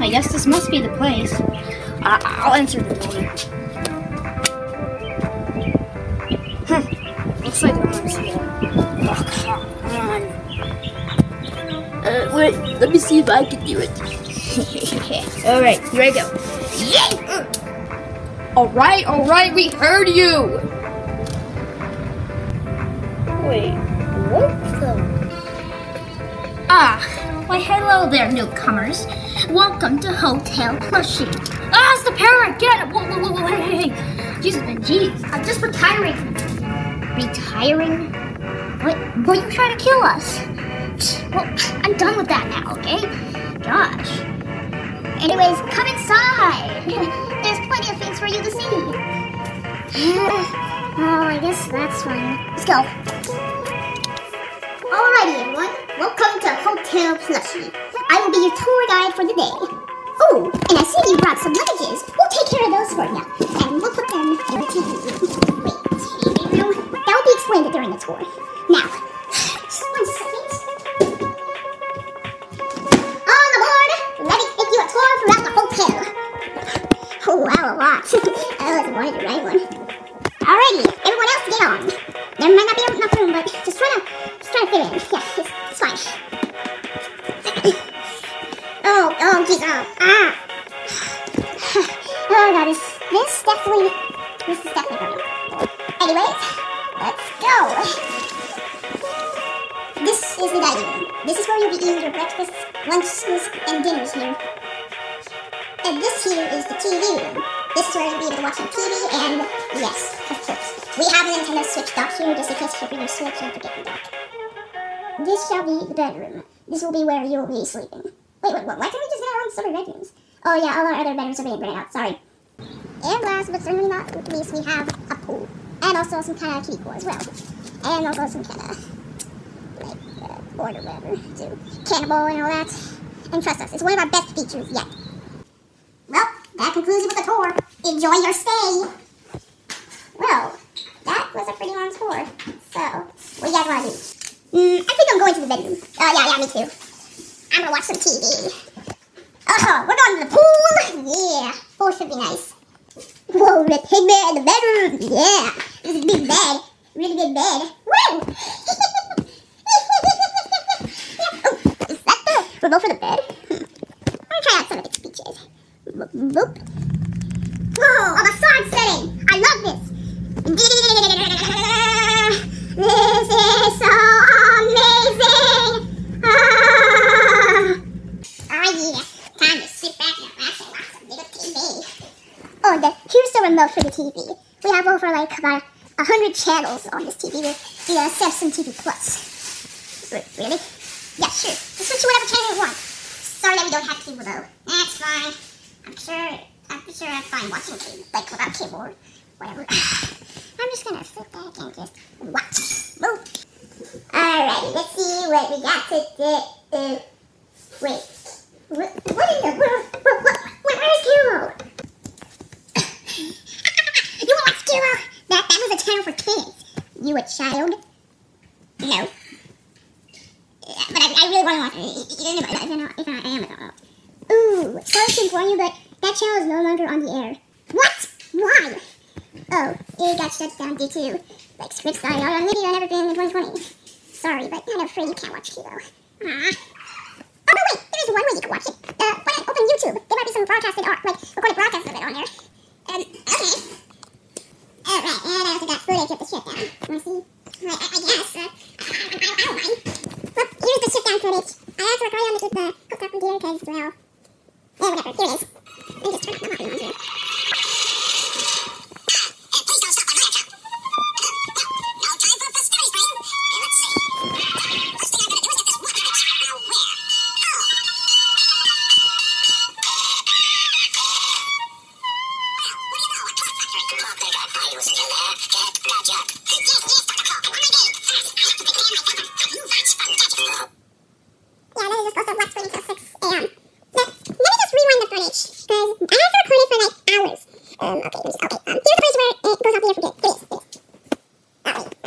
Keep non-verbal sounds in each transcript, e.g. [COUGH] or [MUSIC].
I guess this must be the place. I'll answer the door. Hmm. Looks like Arm's here. Oh, come on. Uh, wait, let me see if I can do it. [LAUGHS] Alright, here I go. Yay! Alright, alright, we heard you! Wait, what the? Ah, hello there, newcomers. Welcome to Hotel Plushie. Ah, it's the parrot! Get it! Whoa, whoa, whoa, whoa, hey, hey! Jesus, man, jeez. I'm just retiring. Retiring? What? What you trying to kill us? Well, I'm done with that now, okay? Gosh. Anyways, come inside. [LAUGHS] There's plenty of things for you to see. [SIGHS] oh, I guess that's fine. Let's go. Plushie. I will be your tour guide for the day. Oh, and I see you brought some luggages. We'll take care of those for you. And we'll put them in the TV. Wait, TV room? That will be explained during the tour. Now, just one second. On the board, let me take you a tour throughout the hotel. [LAUGHS] Oh, wow, a lot. [LAUGHS] I was wanted the right one. Anyways, let's go. This is the dining room. This is where you'll be eating your breakfasts, lunches, and dinners here. And this here is the TV room. This is where you'll be able to watch some TV, and yes, of course. We have a Nintendo Switch dock here, just in case you bring your Switch and forget the dock. This shall be the bedroom. This will be where you'll be sleeping. Wait, wait, what? Why can't we just get our own separate bedrooms? Oh yeah, all our other bedrooms are being rented out, sorry. And last but certainly not least, we have a pool. And also some kind of pool as well. And also some kind of, like, uh, board or whatever, too. Cannibal and all that. And trust us, it's one of our best features yet. Well, that concludes it with the tour. Enjoy your stay. Well, that was a pretty long tour. So, what do you guys want to do? Mm, I think I'm going to the bedroom. Oh, yeah, yeah, me too. I'm gonna watch some TV. Oh, we're going to the pool. [LAUGHS] Yeah, pool should be nice. Whoa, the pigman in the bedroom. Yeah, this is big bed. Really big bed. Woo! oh, [LAUGHS] is that the remote for the bed? [LAUGHS] I'm gonna try out some of its features. Boop. Whoa, a massage setting. I love this. This is so amazing. Ah, oh yeah, time to sit back and relax and watch some little TV. Oh, the, here's the remote for the TV. We have over like about a hundred channels on this TV the uh, Samsung TV Plus. Really? Yeah, sure. Just switch to whatever channel you want. Sorry that we don't have cable though. That's fine. I'm sure I'm sure I'm fine watching cable, like without cable or whatever. [SIGHS] I'm just gonna sit back and just watch. Move. Alrighty, let's see what we got today. Uh, wait. What, what in the world? What, what, where is Kilo? you want to Kilo? That, that was a channel for kids. You a child? No. But I, I really want to watch it. Even if, if, I, if I am, I don't know. Ooh, sorry to inform you, but that channel is no longer on the air. What? Why? Oh, it got shut down due to, like, scripts that are on video and everything in 2020. Sorry, but I'm afraid you can't watch Kilo. Ah. Oh, no, wait, there is one way you can watch it. Uh, when I open YouTube, there might be some broadcasted art, like, recorded broadcasts of it on there. mercy.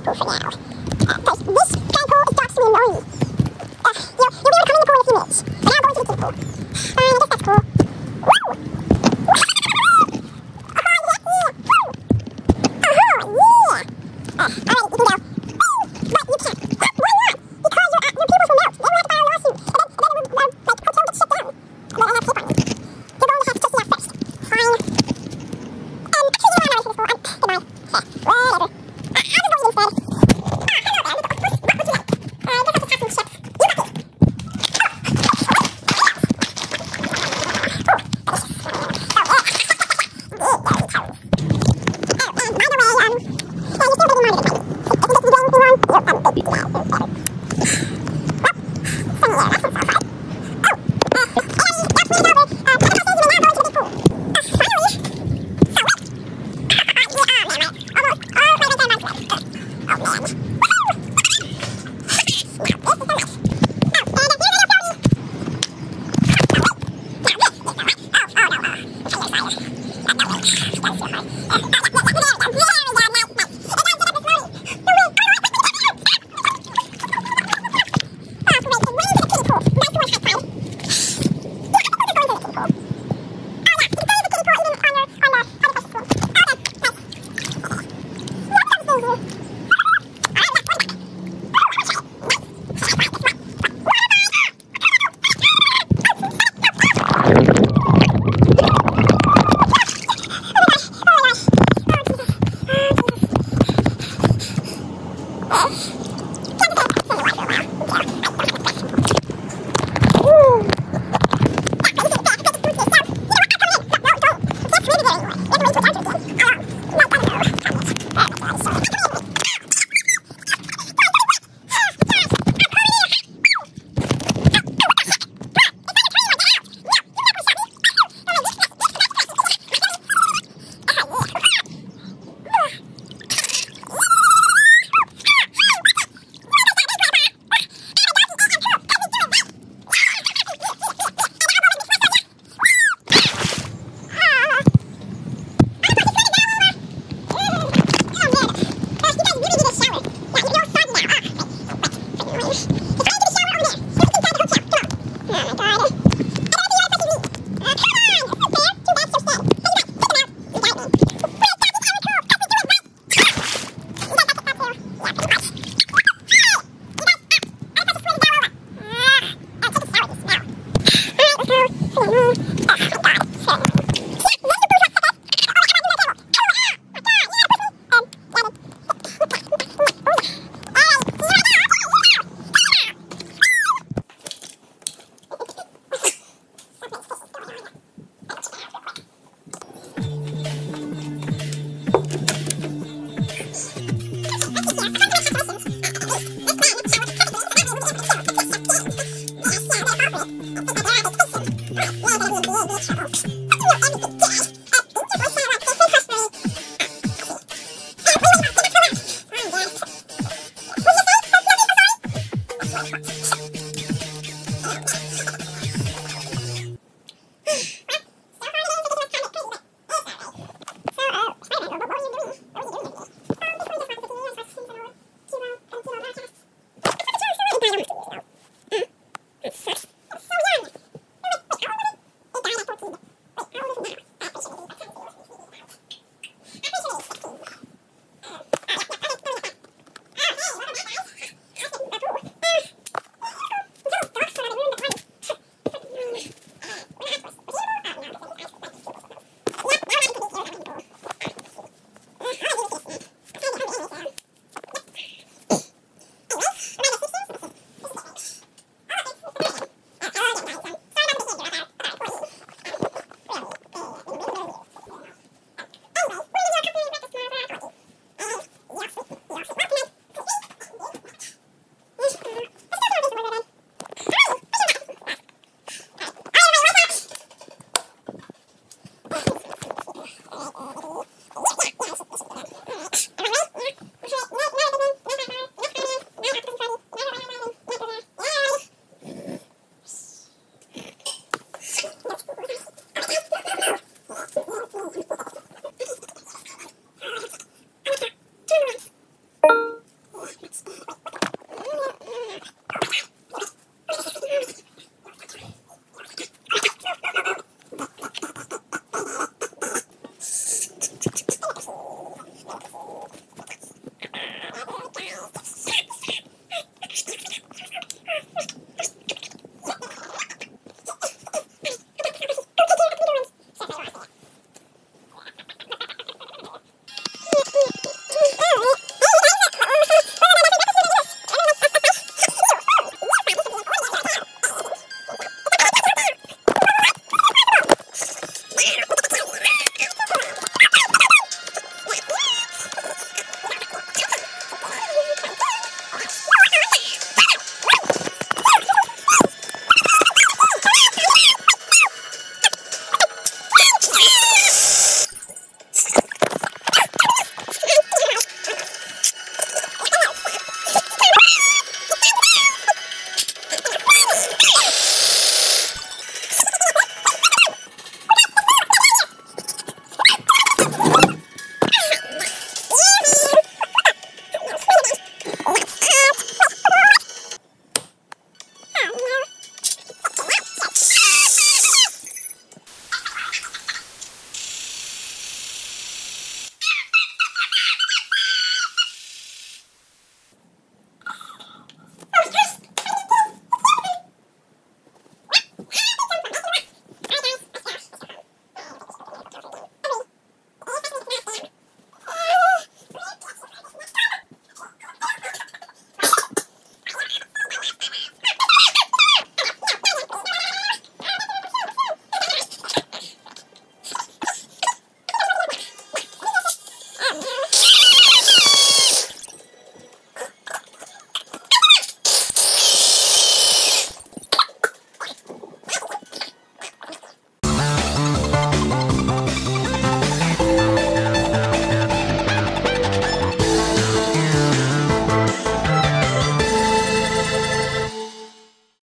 pool for now. Uh, this guy pool is dark swim only. Uh, you know, you'll be able to come in the pool in a few minutes. I'm going to the kiddie pool. Uh, I guess that's cool.